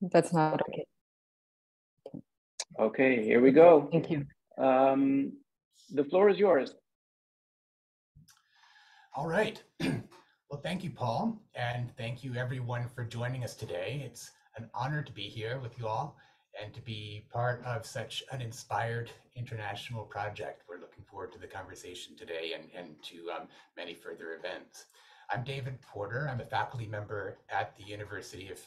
That's not okay. Okay, here we go. Thank you. Um, the floor is yours. All right. well, thank you, Paul, and thank you everyone for joining us today. It's an honor to be here with you all and to be part of such an inspired international project. We're looking forward to the conversation today and, and to um, many further events. I'm David Porter. I'm a faculty member at the University of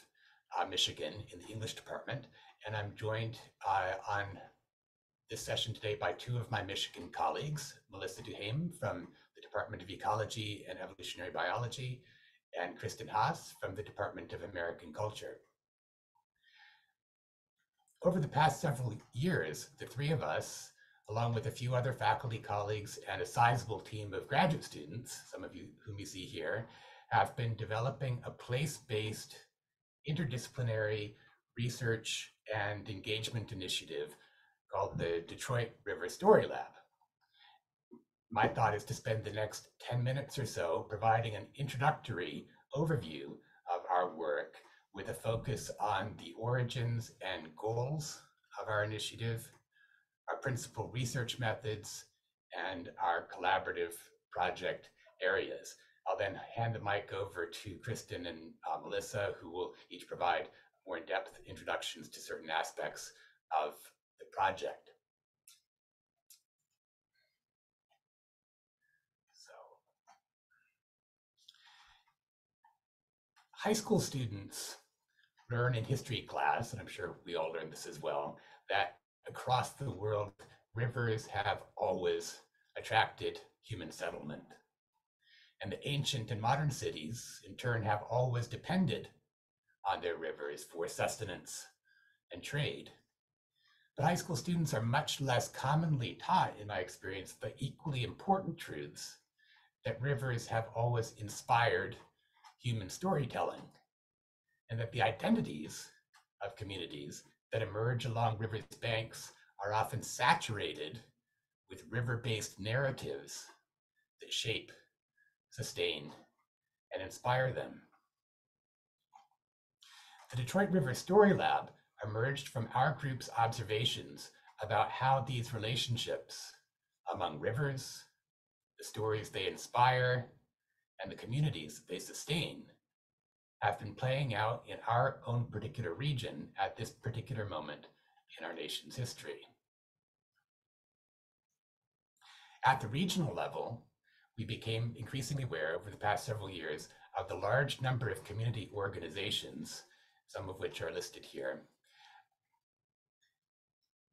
uh, Michigan in the English department, and I'm joined uh, on this session today by two of my Michigan colleagues, Melissa Duhaime from the Department of Ecology and Evolutionary Biology, and Kristin Hass from the Department of American Culture. Over the past several years, the three of us, along with a few other faculty colleagues and a sizable team of graduate students, some of you whom you see here, have been developing a place-based interdisciplinary research and engagement initiative called the Detroit River Story Lab. My thought is to spend the next 10 minutes or so providing an introductory overview of our work with a focus on the origins and goals of our initiative, our principal research methods, and our collaborative project areas. I'll then hand the mic over to Kristin and uh, Melissa, who will each provide more in-depth introductions to certain aspects of the project. So, high school students learn in history class, and I'm sure we all learned this as well, that across the world, rivers have always attracted human settlement. And the ancient and modern cities, in turn, have always depended on their rivers for sustenance and trade. But high school students are much less commonly taught, in my experience, the equally important truths that rivers have always inspired human storytelling and that the identities of communities that emerge along rivers' banks are often saturated with river-based narratives that shape, sustain, and inspire them. The Detroit River Story Lab emerged from our group's observations about how these relationships among rivers, the stories they inspire, and the communities they sustain have been playing out in our own particular region at this particular moment in our nation's history. At the regional level, we became increasingly aware over the past several years of the large number of community organizations, some of which are listed here,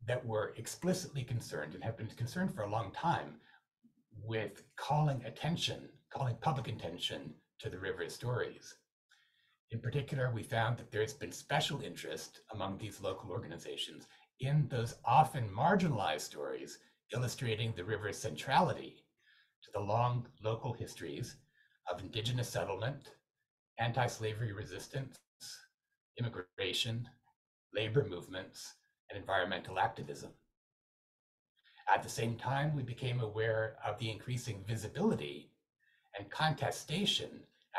that were explicitly concerned and have been concerned for a long time with calling attention, calling public attention to the river stories. In particular, we found that there's been special interest among these local organizations in those often marginalized stories illustrating the river's centrality to the long local histories of indigenous settlement, anti-slavery resistance, immigration, labor movements, and environmental activism. At the same time, we became aware of the increasing visibility and contestation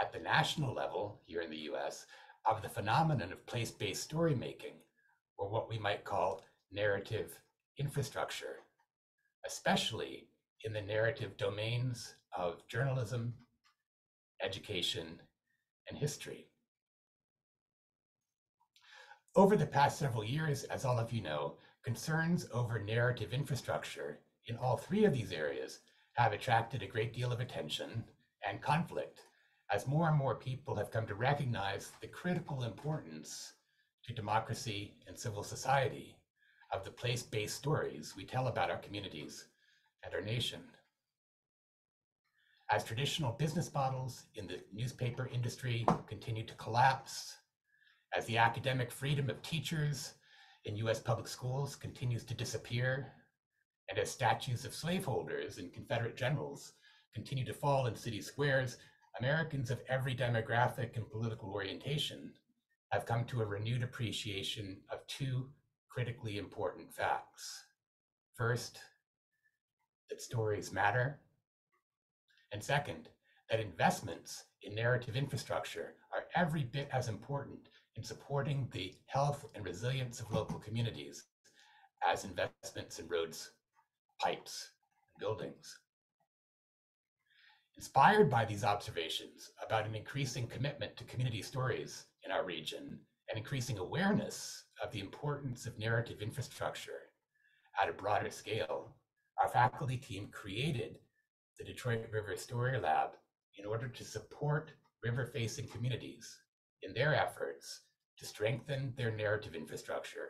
at the national level here in the US of the phenomenon of place-based story making, or what we might call narrative infrastructure, especially in the narrative domains of journalism, education, and history. Over the past several years, as all of you know, concerns over narrative infrastructure in all three of these areas have attracted a great deal of attention and conflict as more and more people have come to recognize the critical importance to democracy and civil society of the place-based stories we tell about our communities and our nation. As traditional business models in the newspaper industry continue to collapse, as the academic freedom of teachers in US public schools continues to disappear, and as statues of slaveholders and Confederate generals continue to fall in city squares, Americans of every demographic and political orientation have come to a renewed appreciation of two critically important facts. First, that stories matter. And second, that investments in narrative infrastructure are every bit as important, in supporting the health and resilience of local communities as investments in roads, pipes, and buildings. Inspired by these observations about an increasing commitment to community stories in our region and increasing awareness of the importance of narrative infrastructure at a broader scale, our faculty team created the Detroit River Story Lab in order to support river facing communities in their efforts to strengthen their narrative infrastructure,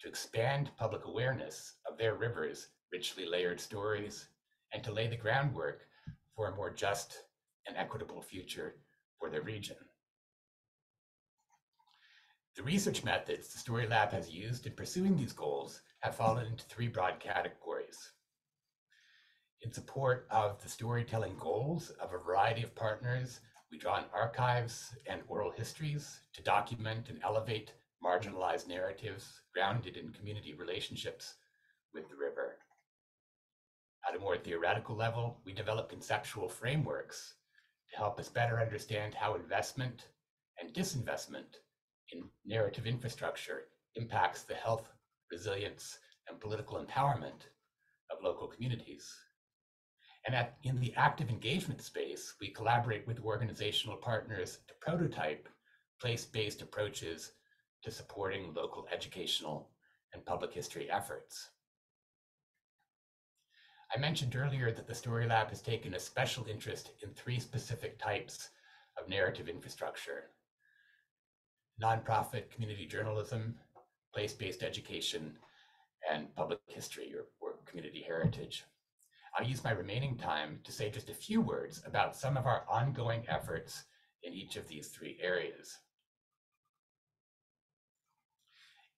to expand public awareness of their rivers' richly layered stories, and to lay the groundwork for a more just and equitable future for the region. The research methods the Story Lab has used in pursuing these goals have fallen into three broad categories. In support of the storytelling goals of a variety of partners, we draw on archives and oral histories to document and elevate marginalized narratives grounded in community relationships with the river. At a more theoretical level, we develop conceptual frameworks to help us better understand how investment and disinvestment in narrative infrastructure impacts the health, resilience, and political empowerment of local communities. And at, in the active engagement space, we collaborate with organizational partners to prototype place-based approaches to supporting local educational and public history efforts. I mentioned earlier that the Story Lab has taken a special interest in three specific types of narrative infrastructure nonprofit community journalism, place based education, and public history or, or community heritage. I'll use my remaining time to say just a few words about some of our ongoing efforts in each of these three areas.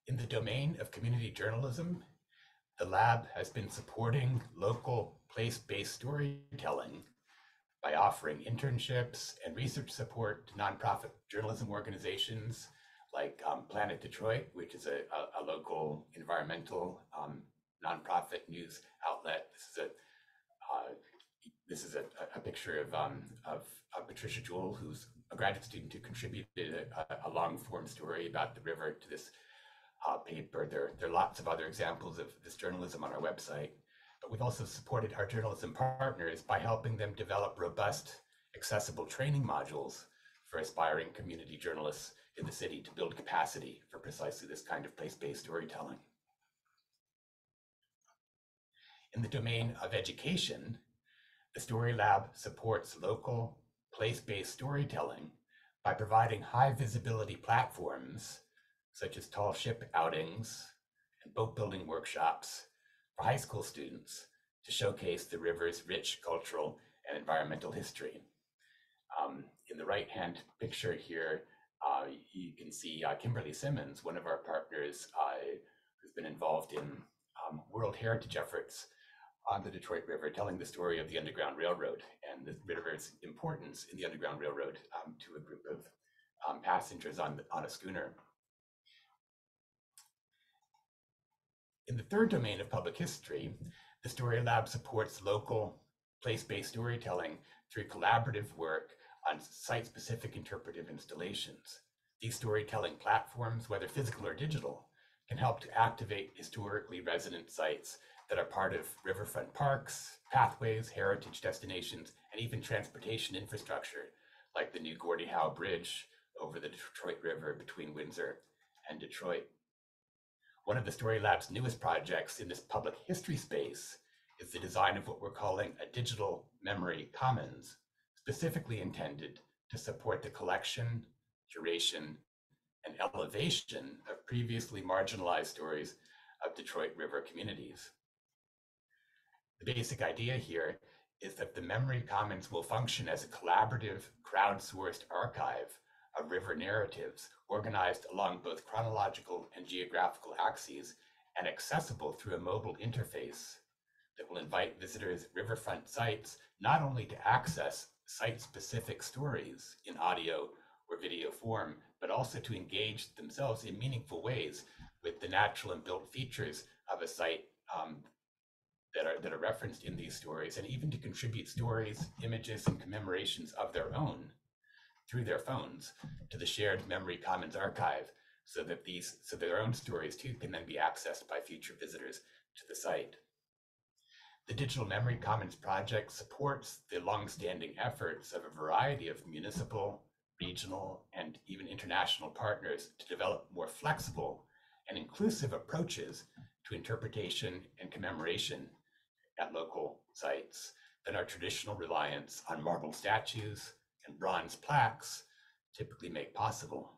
In the domain of community journalism, the lab has been supporting local place-based storytelling by offering internships and research support to nonprofit journalism organizations like um, Planet Detroit, which is a, a, a local environmental um, nonprofit news outlet. This is a uh, this is a, a picture of, um, of, Patricia Jewell, who's a graduate student who contributed a, a long form story about the river to this uh, paper. There, there are lots of other examples of this journalism on our website. We've also supported our journalism partners by helping them develop robust, accessible training modules for aspiring community journalists in the city to build capacity for precisely this kind of place-based storytelling. In the domain of education, the Story Lab supports local place-based storytelling by providing high visibility platforms such as tall ship outings and boat building workshops for high school students to showcase the river's rich cultural and environmental history. Um, in the right-hand picture here, uh, you can see uh, Kimberly Simmons, one of our partners, uh, who's been involved in um, World Heritage efforts on the Detroit River, telling the story of the Underground Railroad and the river's importance in the Underground Railroad um, to a group of um, passengers on, on a schooner. In the third domain of public history, the Story Lab supports local place-based storytelling through collaborative work on site-specific interpretive installations. These storytelling platforms, whether physical or digital, can help to activate historically resonant sites that are part of riverfront parks, pathways, heritage destinations, and even transportation infrastructure, like the new Gordie Howe Bridge over the Detroit River between Windsor and Detroit. One of the Story Lab's newest projects in this public history space is the design of what we're calling a digital memory commons, specifically intended to support the collection, curation, and elevation of previously marginalized stories of Detroit River communities. The basic idea here is that the Memory Commons will function as a collaborative, crowdsourced archive of river narratives organized along both chronological and geographical axes and accessible through a mobile interface that will invite visitors at riverfront sites not only to access site-specific stories in audio or video form, but also to engage themselves in meaningful ways with the natural and built features of a site um, that are that are referenced in these stories, and even to contribute stories, images, and commemorations of their own through their phones to the shared Memory Commons archive so that these so their own stories too can then be accessed by future visitors to the site. The Digital Memory Commons project supports the long-standing efforts of a variety of municipal, regional, and even international partners to develop more flexible and inclusive approaches to interpretation and commemoration at local sites than our traditional reliance on marble statues and bronze plaques typically make possible.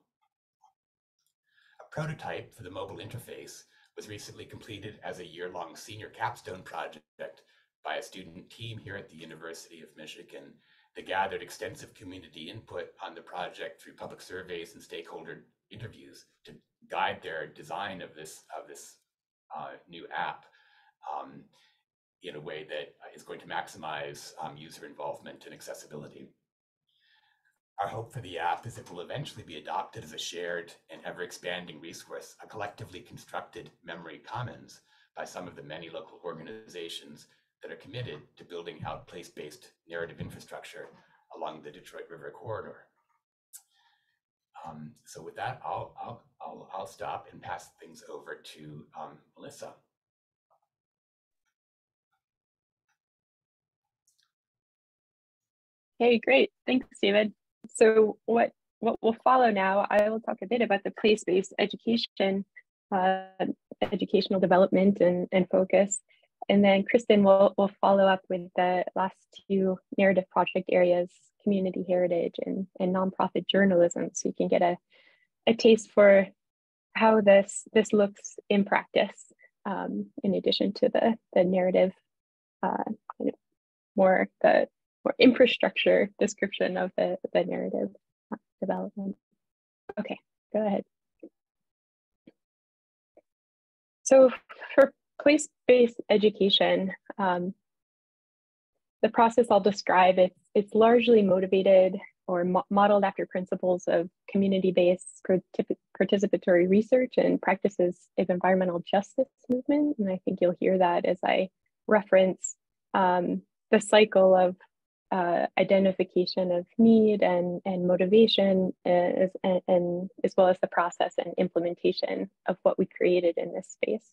A prototype for the mobile interface was recently completed as a year-long senior capstone project by a student team here at the University of Michigan that gathered extensive community input on the project through public surveys and stakeholder interviews to guide their design of this of this uh, new app um, in a way that is going to maximize um, user involvement and accessibility. Our hope for the app is it will eventually be adopted as a shared and ever expanding resource, a collectively constructed memory commons by some of the many local organizations that are committed to building out place-based narrative infrastructure along the Detroit River corridor. Um, so with that, I'll, I'll, I'll, I'll stop and pass things over to um, Melissa. Okay, great. Thanks, David. So what, what will follow now, I will talk a bit about the place-based education, uh, educational development and, and focus. And then Kristin will, will follow up with the last two narrative project areas, community heritage and, and nonprofit journalism. So you can get a, a taste for how this, this looks in practice, um, in addition to the, the narrative, uh, more the more infrastructure description of the, the narrative development. Okay, go ahead. So for place-based education, um, the process I'll describe, it's, it's largely motivated or mo modeled after principles of community-based participatory research and practices of environmental justice movement. And I think you'll hear that as I reference um, the cycle of uh, identification of need and, and motivation as, and, and, as well as the process and implementation of what we created in this space.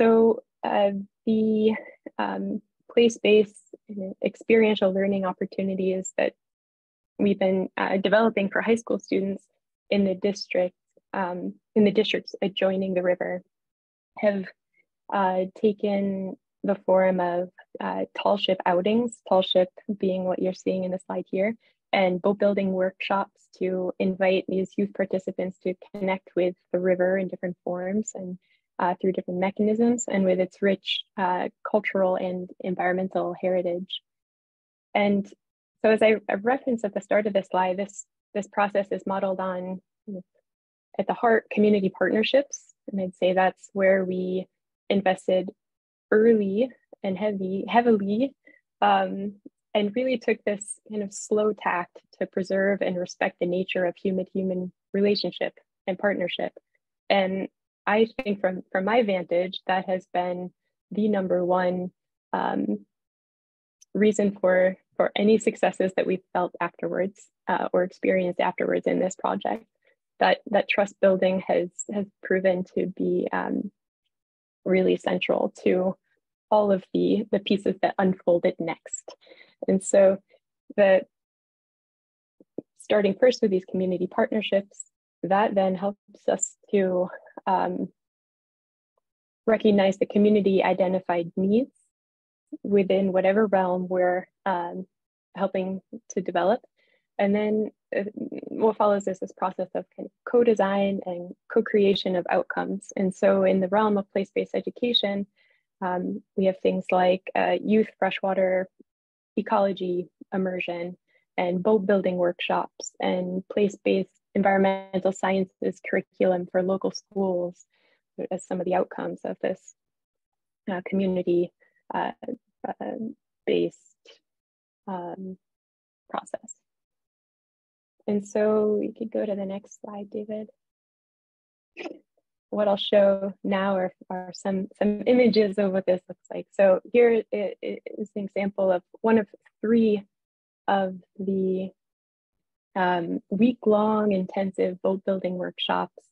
So uh, the um, place-based experiential learning opportunities that we've been uh, developing for high school students in the district, um, in the districts adjoining the river have uh, taken the form of uh, tall ship outings, tall ship being what you're seeing in the slide here, and boat building workshops to invite these youth participants to connect with the river in different forms and uh, through different mechanisms and with its rich uh, cultural and environmental heritage. And so as I, referenced at the start of this slide, this, this process is modeled on at the heart community partnerships. And I'd say that's where we invested early and heavy, heavily, um, and really took this kind of slow tact to preserve and respect the nature of human-human relationship and partnership. And I think from, from my vantage, that has been the number one um, reason for, for any successes that we've felt afterwards uh, or experienced afterwards in this project. That, that trust building has, has proven to be um, really central to all of the, the pieces that unfolded next. And so the starting first with these community partnerships, that then helps us to um, recognize the community identified needs within whatever realm we're um, helping to develop. And then uh, what follows is this process of co-design and co-creation of outcomes. And so in the realm of place-based education, um, we have things like uh, youth freshwater ecology immersion and boat building workshops and place-based environmental sciences curriculum for local schools as some of the outcomes of this uh, community uh, uh based um, process. And so we could go to the next slide, David what I'll show now are, are some, some images of what this looks like. So here is an example of one of three of the um, week-long intensive boat building workshops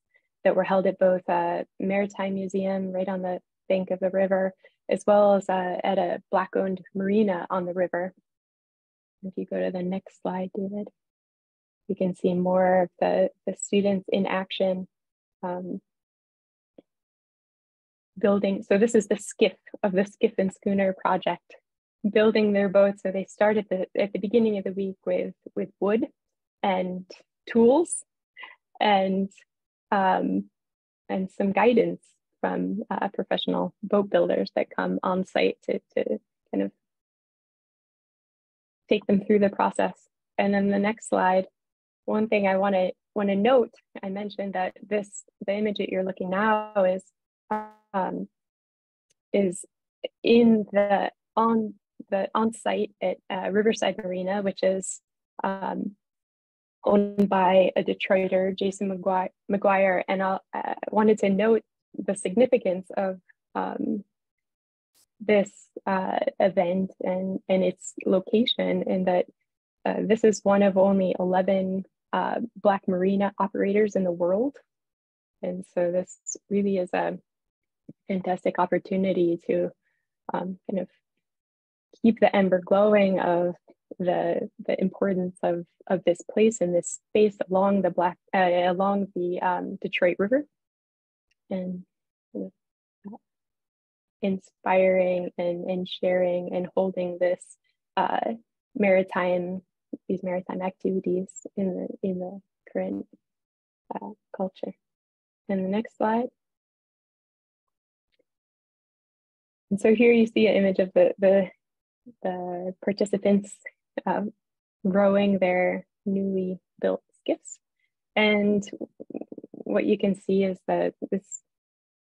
that were held at both a Maritime Museum right on the bank of the river, as well as uh, at a Black-owned marina on the river. If you go to the next slide, David, you can see more of the, the students in action um, building. So this is the skiff of the skiff and schooner project, building their boat. So they started the, at the beginning of the week with, with wood and tools and, um, and some guidance from uh, professional boat builders that come on site to, to kind of take them through the process. And then the next slide, one thing I want to want to note, I mentioned that this the image that you're looking now is um, is in the on the on site at uh, Riverside Marina, which is um, owned by a Detroiter, Jason McGuire, McGuire and I uh, wanted to note the significance of um, this uh, event and, and its location in that uh, this is one of only 11 uh, Black marina operators in the world. And so this really is a fantastic opportunity to um, kind of keep the ember glowing of the the importance of of this place and this space along the black uh, along the um, Detroit River and inspiring and, and sharing and holding this uh, maritime these maritime activities in the in the current uh, culture. And the next slide. And so here you see an image of the the, the participants uh, rowing their newly built skiffs. And what you can see is that this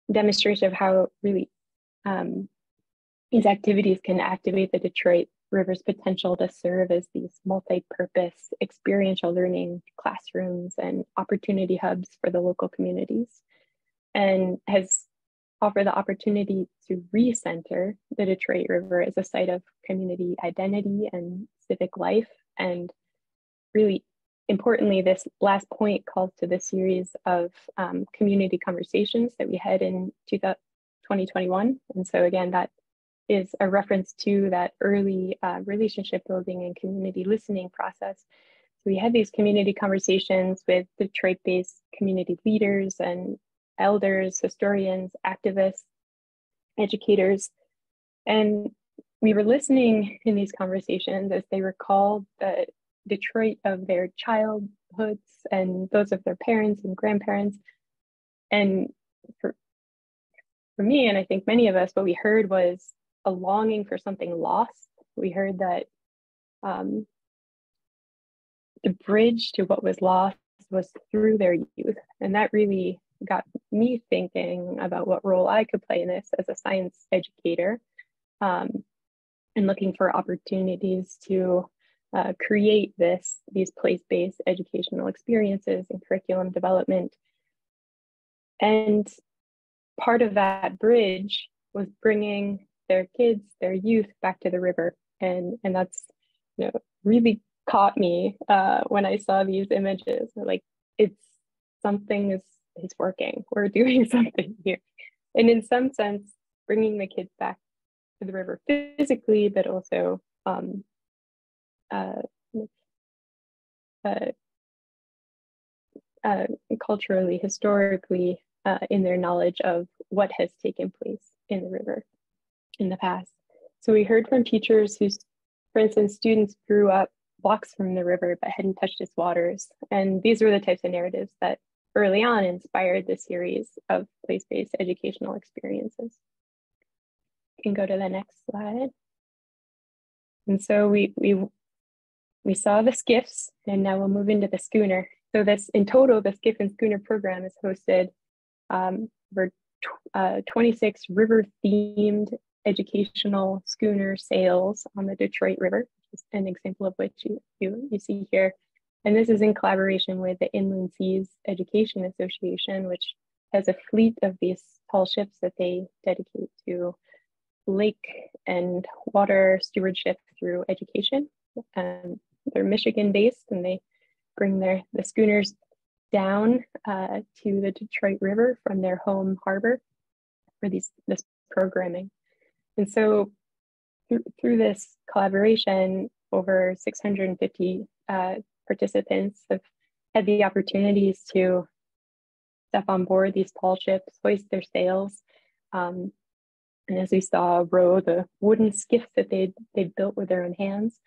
demonstration of how really um, these activities can activate the Detroit River's potential to serve as these multi-purpose experiential learning classrooms and opportunity hubs for the local communities and has offered the opportunity to recenter the Detroit River as a site of community identity and civic life. And really importantly, this last point calls to the series of um, community conversations that we had in 2021. And so again, that is a reference to that early uh, relationship building and community listening process. So we had these community conversations with Detroit-based community leaders and elders, historians, activists, educators, and we were listening in these conversations as they recalled the Detroit of their childhoods and those of their parents and grandparents. And for, for me, and I think many of us, what we heard was a longing for something lost. We heard that um, the bridge to what was lost was through their youth. And that really got me thinking about what role I could play in this as a science educator um, and looking for opportunities to uh, create this these place-based educational experiences and curriculum development. And part of that bridge was bringing their kids, their youth back to the river. And, and that's, you know, really caught me uh, when I saw these images. Like it's something is, is working. We're doing something here. And in some sense, bringing the kids back to the river physically, but also um, uh, uh, uh, culturally, historically, uh, in their knowledge of what has taken place in the river in the past. So we heard from teachers whose, for instance, students grew up blocks from the river but hadn't touched its waters. And these were the types of narratives that early on inspired the series of place-based educational experiences. You can go to the next slide. And so we, we, we saw the skiffs and now we'll move into the schooner. So this in total, the skiff and schooner program is hosted um, for uh, 26 river themed educational schooner sails on the Detroit River, an example of which you, you, you see here. And this is in collaboration with the Inland Seas Education Association, which has a fleet of these tall ships that they dedicate to lake and water stewardship through education. Um, they're Michigan based and they bring their the schooners down uh, to the Detroit River from their home harbor for these this programming. And so through, through this collaboration, over 650 uh, participants have had the opportunities to step on board these tall ships, hoist their sails, um, and as we saw, row the wooden skiffs that they they built with their own hands,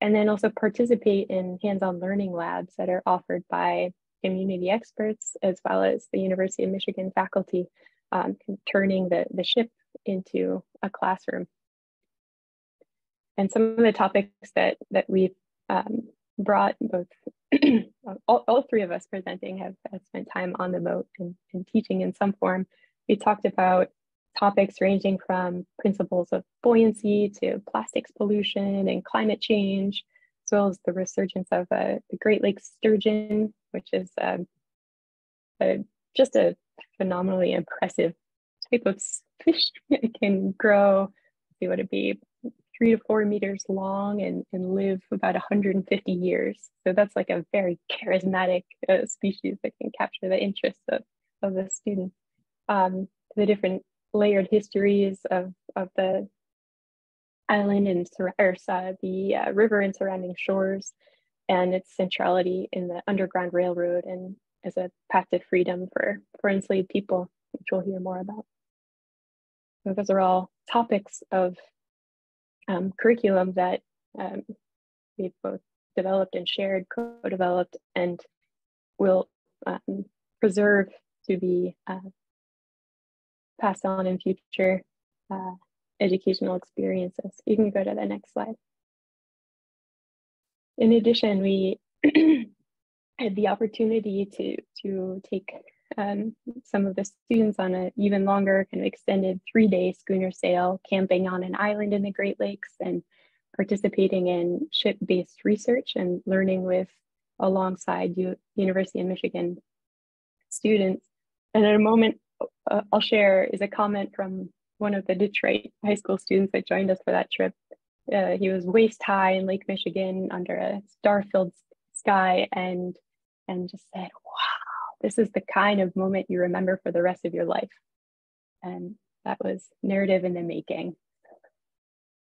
and then also participate in hands-on learning labs that are offered by community experts as well as the University of Michigan faculty, um, turning the, the ship into a classroom. And some of the topics that, that we've um, brought, both all, all, three of us presenting have, have spent time on the boat and, and teaching in some form. We talked about topics ranging from principles of buoyancy to plastics pollution and climate change, as well as the resurgence of uh, the Great Lakes sturgeon, which is um, a, just a phenomenally impressive type of fish. It can grow, see what it be, three to four meters long and, and live about 150 years. So that's like a very charismatic uh, species that can capture the interest of, of the student. Um, the different layered histories of, of the island and or, uh, the uh, river and surrounding shores and its centrality in the Underground Railroad and as a path to freedom for, for enslaved people, which we'll hear more about. So those are all topics of um, curriculum that um, we've both developed and shared, co-developed, and will um, preserve to be uh, passed on in future uh, educational experiences. You can go to the next slide. In addition, we had the opportunity to, to take um, some of the students on an even longer kind of extended three-day schooner sail, camping on an island in the Great Lakes and participating in ship-based research and learning with alongside U University of Michigan students. And at a moment, uh, I'll share is a comment from one of the Detroit high school students that joined us for that trip. Uh, he was waist high in Lake Michigan under a star-filled sky and and just said, wow, this is the kind of moment you remember for the rest of your life. And that was narrative in the making.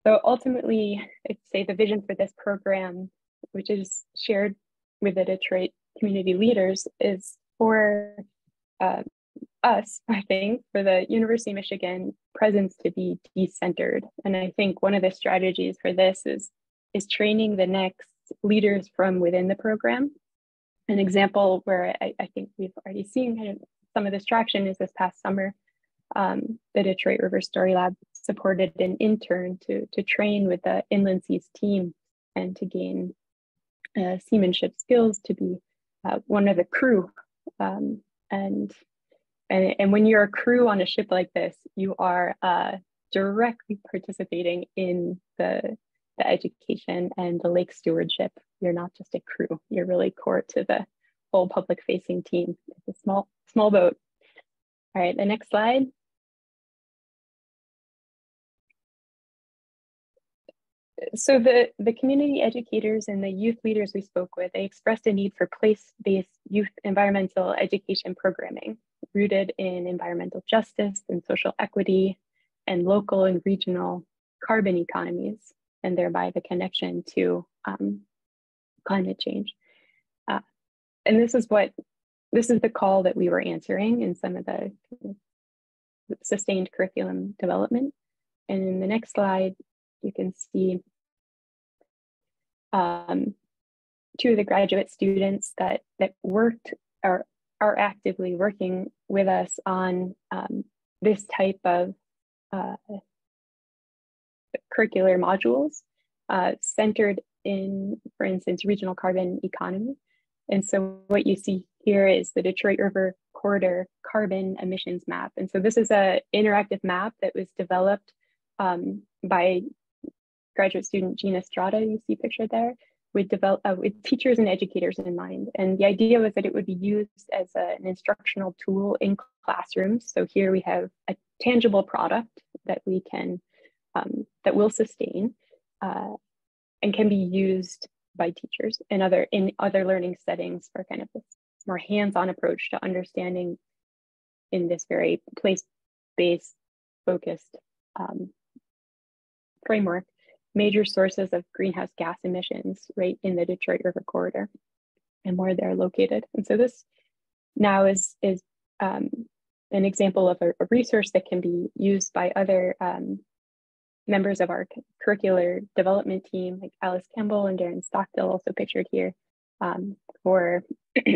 So ultimately, I'd say the vision for this program, which is shared with the Detroit community leaders, is for uh, us, I think, for the University of Michigan presence to be decentered. And I think one of the strategies for this is, is training the next leaders from within the program. An example where I, I think we've already seen kind of some of this traction is this past summer. Um, the Detroit River Story Lab supported an intern to, to train with the Inland Seas team and to gain uh, seamanship skills to be uh, one of the crew. Um, and and, and when you're a crew on a ship like this, you are uh, directly participating in the, the education and the lake stewardship. You're not just a crew, you're really core to the whole public facing team. It's a small, small boat. All right, the next slide. so the, the community educators and the youth leaders we spoke with, they expressed a need for place-based youth environmental education programming rooted in environmental justice and social equity and local and regional carbon economies, and thereby the connection to um, climate change. Uh, and this is what, this is the call that we were answering in some of the sustained curriculum development. And in the next slide, you can see um, two of the graduate students that, that worked or are actively working with us on um, this type of uh, curricular modules uh, centered in, for instance, regional carbon economy. And so what you see here is the Detroit River Corridor carbon emissions map. And so this is an interactive map that was developed um, by graduate student Gina Strada, you see pictured there, with, develop, uh, with teachers and educators in mind. And the idea was that it would be used as a, an instructional tool in classrooms. So here we have a tangible product that we can, um, that will sustain uh, and can be used by teachers in other in other learning settings for kind of this more hands-on approach to understanding in this very place-based focused um, framework major sources of greenhouse gas emissions right in the Detroit River corridor and where they're located. And so this now is, is um, an example of a, a, resource that can be used by other um, members of our curricular development team, like Alice Campbell and Darren Stockdale, also pictured here, um, for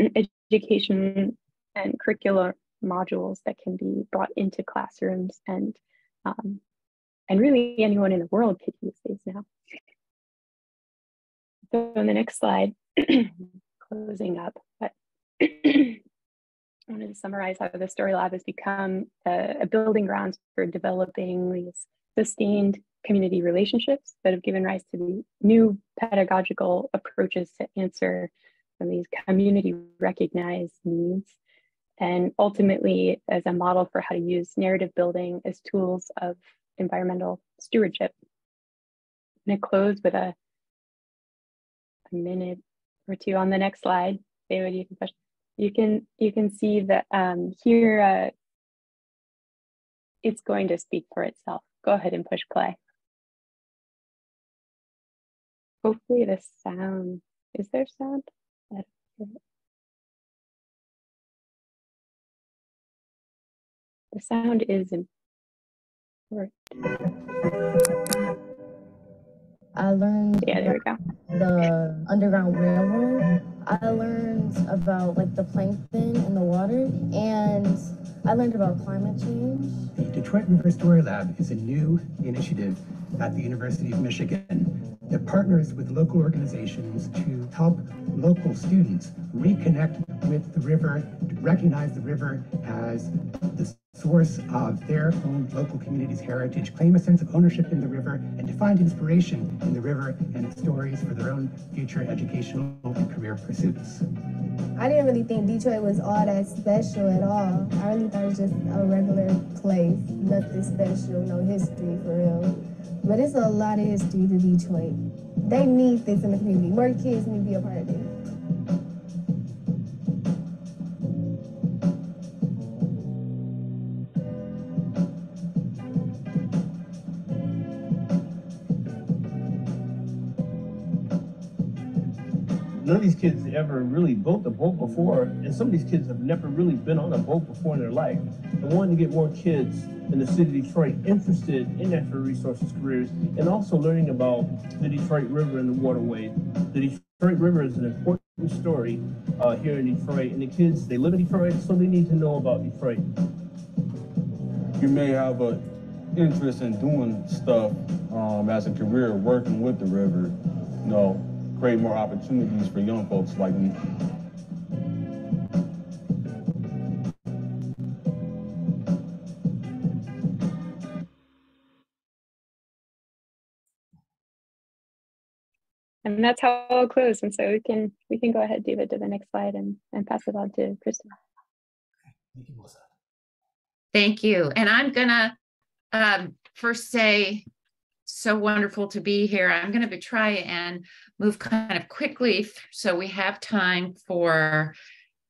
education and curricular modules that can be brought into classrooms and um, and really anyone in the world could use these now. So on the next slide, closing up, but I wanted to summarize how the Story Lab has become a, a building grounds for developing these sustained community relationships that have given rise to new pedagogical approaches to answer some of these community recognized needs and ultimately as a model for how to use narrative building as tools of environmental stewardship. I'm going to close with a, a minute or two on the next slide. David, you can push. You can you can see that um, here uh, it's going to speak for itself. Go ahead and push play. Hopefully the sound, is there sound? The sound is important. I learned yeah, there we go. the Underground Railroad. I learned about like the plankton in the water and I learned about climate change. The Detroit River Story Lab is a new initiative at the University of Michigan that partners with local organizations to help local students reconnect with the river, recognize the river as the source of their own local community's heritage, claim a sense of ownership in the river, and to find inspiration in the river and its stories for their own future educational and career pursuits. I didn't really think Detroit was all that special at all. I really thought it was just a regular place, nothing special, no history for real. But it's a lot of history to Detroit. They need this in the community. More kids need to be a part of this. None of these kids ever really built a boat before, and some of these kids have never really been on a boat before in their life. And wanting to get more kids in the city of Detroit interested in natural resources careers, and also learning about the Detroit River and the waterways. The Detroit River is an important story uh, here in Detroit, and the kids, they live in Detroit, so they need to know about Detroit. You may have an interest in doing stuff um, as a career, working with the river, you know, create more opportunities for young folks like me. And that's how I'll close. And so we can we can go ahead, David, to the next slide and, and pass it on to Kristin. Thank you, Melissa. Thank you. And I'm gonna um, first say so wonderful to be here. I'm going to try and move kind of quickly so we have time for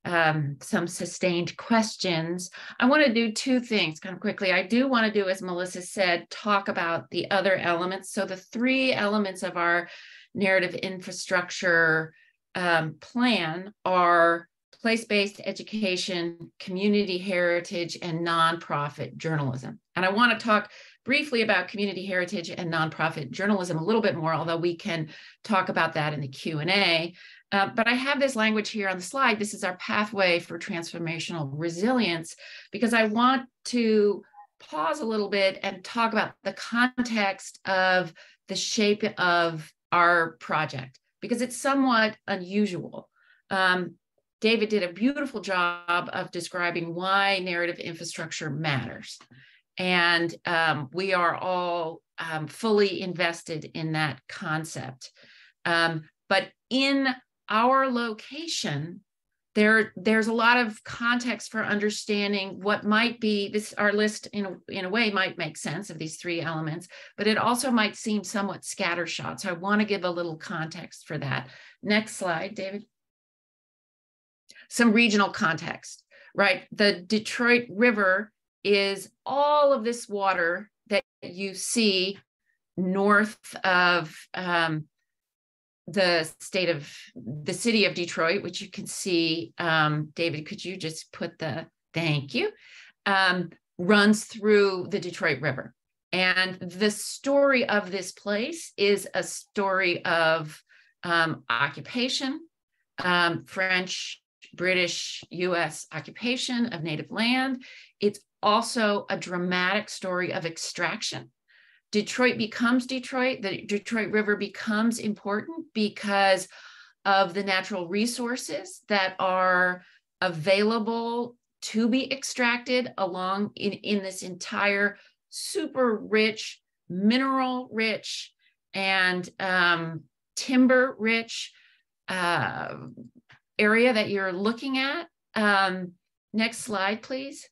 um, some sustained questions. I want to do two things kind of quickly. I do want to do, as Melissa said, talk about the other elements. So, the three elements of our narrative infrastructure um, plan are place based education, community heritage, and nonprofit journalism. And I want to talk briefly about community heritage and nonprofit journalism a little bit more, although we can talk about that in the Q&A. Uh, but I have this language here on the slide. This is our pathway for transformational resilience, because I want to pause a little bit and talk about the context of the shape of our project, because it's somewhat unusual. Um, David did a beautiful job of describing why narrative infrastructure matters. And um, we are all um, fully invested in that concept. Um, but in our location, there there's a lot of context for understanding what might be this our list in a, in a way might make sense of these three elements but it also might seem somewhat scattershot. So i want to give a little context for that. Next slide david. Some regional context right? The detroit river is all of this water that you see north of um, the state of the city of Detroit, which you can see, um, David, could you just put the thank you, um, runs through the Detroit River. And the story of this place is a story of um, occupation, um, French, British, US occupation of native land. It's also a dramatic story of extraction Detroit becomes Detroit, the Detroit River becomes important because of the natural resources that are available to be extracted along in, in this entire super rich, mineral rich, and um, timber rich uh, area that you're looking at. Um, next slide, please.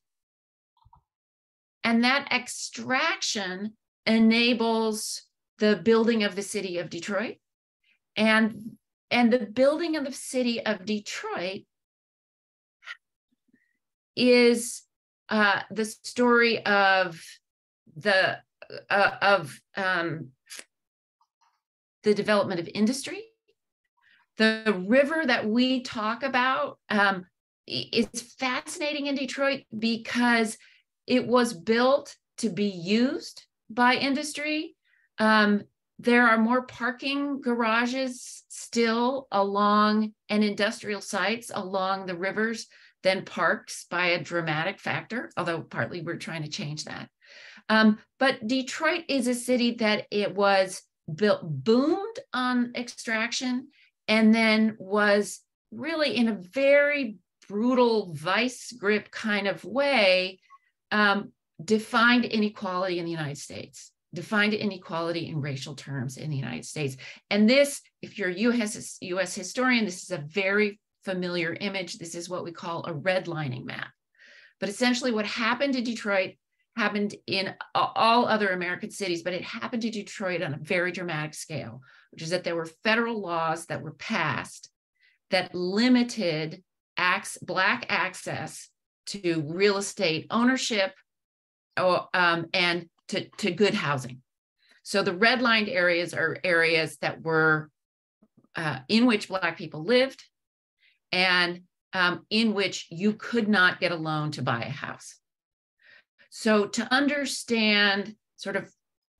And that extraction enables the building of the city of Detroit. And, and the building of the city of Detroit is uh, the story of the uh, of um, the development of industry. The river that we talk about um, is fascinating in Detroit because it was built to be used by industry. Um, there are more parking garages still along and industrial sites along the rivers than parks by a dramatic factor, although partly we're trying to change that. Um, but Detroit is a city that it was built, boomed on extraction, and then was really in a very brutal vice grip kind of way um, defined inequality in the United States, defined inequality in racial terms in the United States. And this, if you're a US, US historian, this is a very familiar image. This is what we call a redlining map. But essentially, what happened to Detroit happened in all other American cities, but it happened to Detroit on a very dramatic scale, which is that there were federal laws that were passed that limited Black access to real estate ownership oh, um, and to, to good housing. So the redlined areas are areas that were uh, in which Black people lived and um, in which you could not get a loan to buy a house. So to understand sort of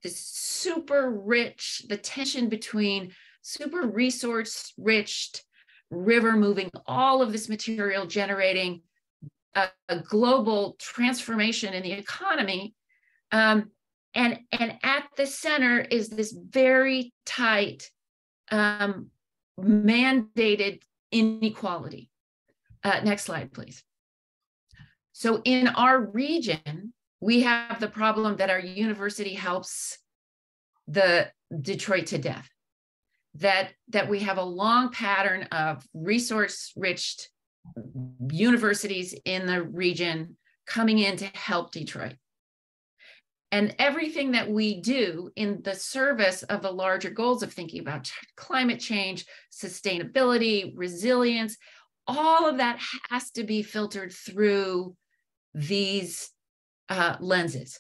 this super rich, the tension between super resource rich river moving all of this material generating a, a global transformation in the economy. Um, and, and at the center is this very tight, um, mandated inequality. Uh, next slide, please. So in our region, we have the problem that our university helps the Detroit to death. That, that we have a long pattern of resource-rich universities in the region coming in to help Detroit. And everything that we do in the service of the larger goals of thinking about climate change, sustainability, resilience, all of that has to be filtered through these uh, lenses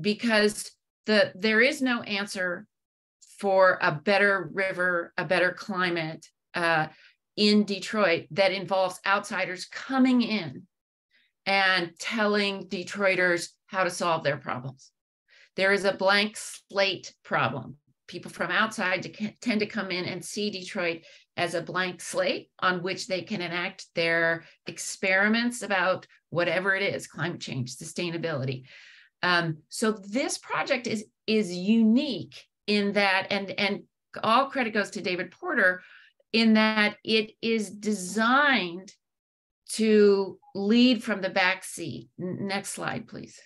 because the there is no answer for a better river, a better climate, uh, in Detroit that involves outsiders coming in and telling Detroiters how to solve their problems. There is a blank slate problem. People from outside to, tend to come in and see Detroit as a blank slate on which they can enact their experiments about whatever it is climate change, sustainability. Um, so this project is, is unique in that, and, and all credit goes to David Porter in that it is designed to lead from the back seat. Next slide, please.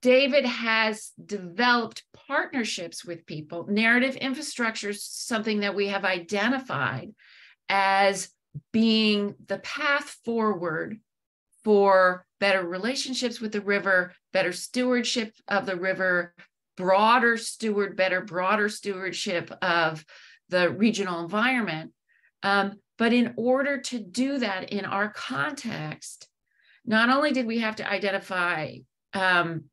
David has developed partnerships with people. Narrative infrastructure is something that we have identified as being the path forward for better relationships with the river, better stewardship of the river, broader steward, better, broader stewardship of the regional environment. Um, but in order to do that in our context, not only did we have to identify um,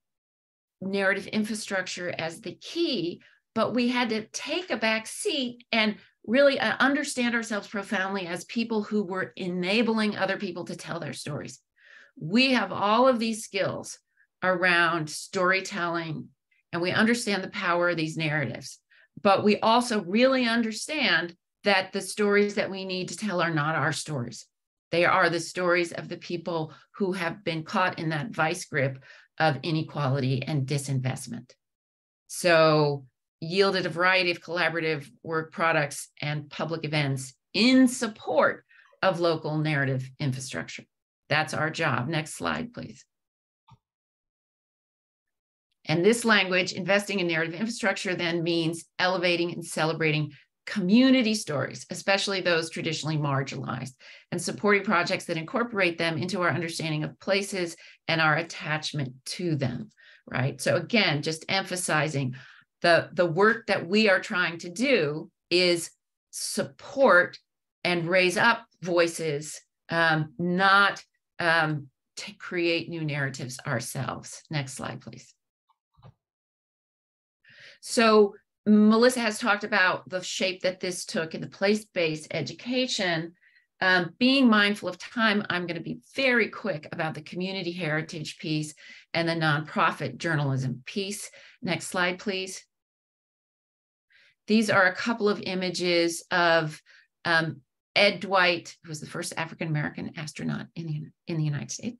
narrative infrastructure as the key, but we had to take a back seat and really uh, understand ourselves profoundly as people who were enabling other people to tell their stories. We have all of these skills around storytelling, and we understand the power of these narratives. But we also really understand that the stories that we need to tell are not our stories. They are the stories of the people who have been caught in that vice grip of inequality and disinvestment. So, yielded a variety of collaborative work products and public events in support of local narrative infrastructure. That's our job. Next slide, please. And this language, investing in narrative infrastructure, then means elevating and celebrating community stories, especially those traditionally marginalized, and supporting projects that incorporate them into our understanding of places and our attachment to them, right? So again, just emphasizing the, the work that we are trying to do is support and raise up voices, um, not um, to create new narratives ourselves. Next slide, please. So Melissa has talked about the shape that this took in the place-based education. Um, being mindful of time, I'm going to be very quick about the community heritage piece and the nonprofit journalism piece. Next slide, please. These are a couple of images of um, Ed Dwight, who was the first African American astronaut in the, in the United States.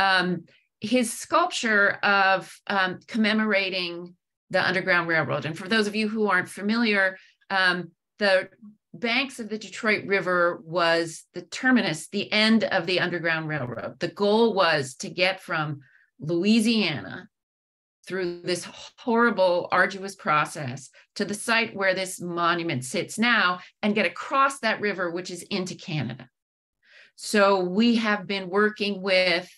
Um, his sculpture of um, commemorating the Underground Railroad. And for those of you who aren't familiar, um, the banks of the Detroit River was the terminus, the end of the Underground Railroad. The goal was to get from Louisiana through this horrible, arduous process to the site where this monument sits now and get across that river, which is into Canada. So we have been working with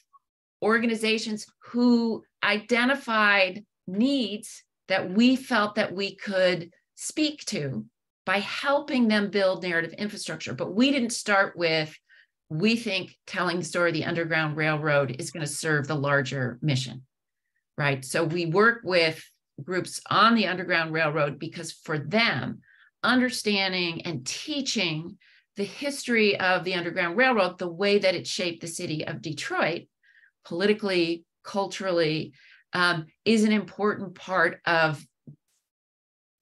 organizations who identified needs that we felt that we could speak to by helping them build narrative infrastructure. But we didn't start with, we think telling the story of the Underground Railroad is going to serve the larger mission, right? So we work with groups on the Underground Railroad because for them, understanding and teaching the history of the Underground Railroad, the way that it shaped the city of Detroit, politically, culturally, um, is an important part of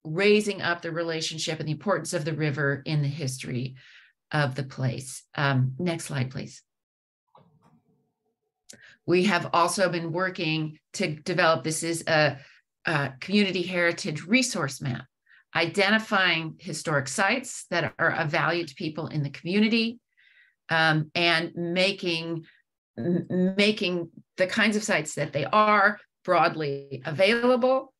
raising up the relationship and the importance of the river in the history of the place. Um, next slide, please. We have also been working to develop, this is a, a community heritage resource map, identifying historic sites that are of value to people in the community um, and making making the kinds of sites that they are broadly available.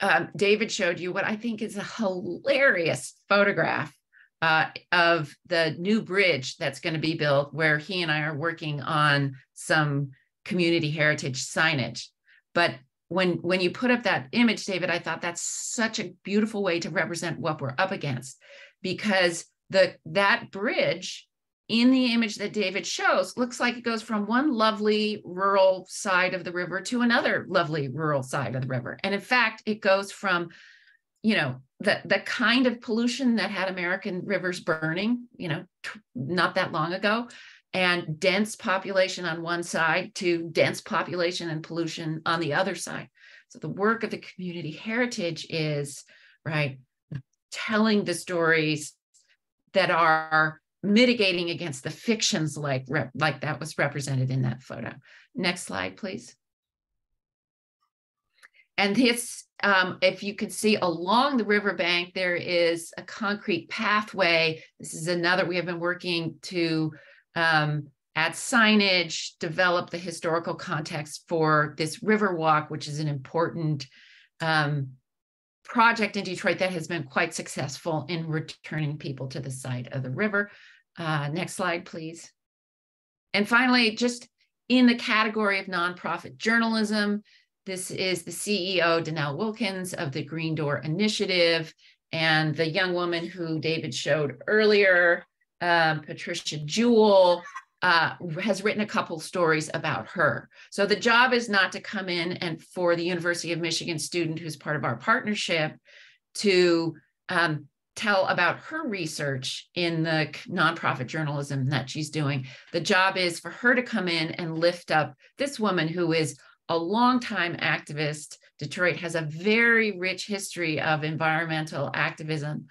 Um, David showed you what I think is a hilarious photograph uh, of the new bridge that's going to be built, where he and I are working on some community heritage signage. But when when you put up that image, David, I thought that's such a beautiful way to represent what we're up against, because the that bridge in the image that David shows, looks like it goes from one lovely rural side of the river to another lovely rural side of the river. And in fact, it goes from, you know, the, the kind of pollution that had American rivers burning, you know, t- not that long ago, and dense population on one side to dense population and pollution on the other side. So the work of the community heritage is, right, telling the stories that are mitigating against the fictions like like that was represented in that photo. Next slide, please. And this, um, if you can see along the riverbank, there is a concrete pathway. This is another, we have been working to um, add signage, develop the historical context for this river walk, which is an important um, project in Detroit that has been quite successful in returning people to the site of the river. Uh, next slide, please. And finally, just in the category of nonprofit journalism, this is the CEO, Donele Wilkins of the Green Door Initiative, and the young woman who David showed earlier, um, Patricia Jewell, uh, has written a couple stories about her. So the job is not to come in and for the University of Michigan student who's part of our partnership to um, tell about her research in the nonprofit journalism that she's doing. The job is for her to come in and lift up this woman who is a longtime activist. Detroit has a very rich history of environmental activism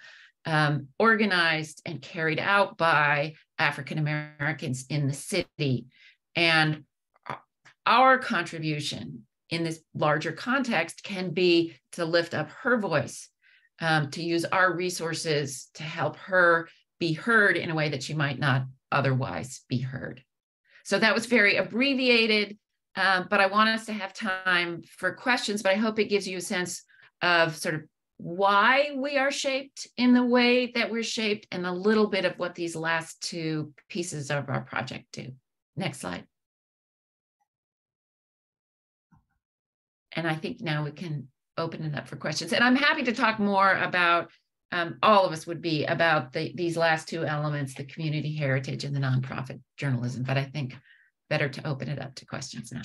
um, organized and carried out by African Americans in the city. And our contribution in this larger context can be to lift up her voice, um, to use our resources to help her be heard in a way that she might not otherwise be heard. So that was very abbreviated, um, but I want us to have time for questions, but I hope it gives you a sense of sort of why we are shaped in the way that we're shaped and a little bit of what these last two pieces of our project do. Next slide. And I think now we can open it up for questions. And I'm happy to talk more about, um, all of us would be about the, these last two elements, the community heritage and the nonprofit journalism, but I think better to open it up to questions now.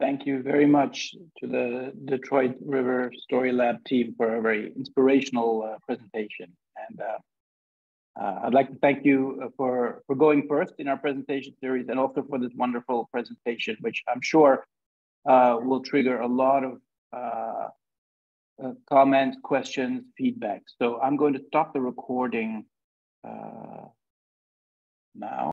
Thank you very much to the Detroit River Story Lab team for a very inspirational uh, presentation. And uh, uh, I'd like to thank you for, for going first in our presentation series and also for this wonderful presentation, which I'm sure uh, will trigger a lot of uh, comments, questions, feedback. So I'm going to stop the recording now.